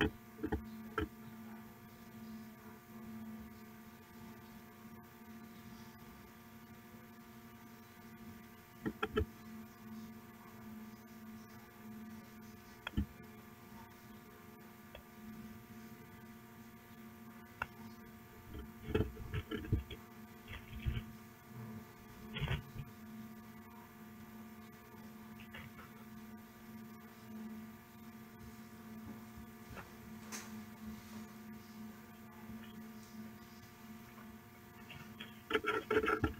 you you.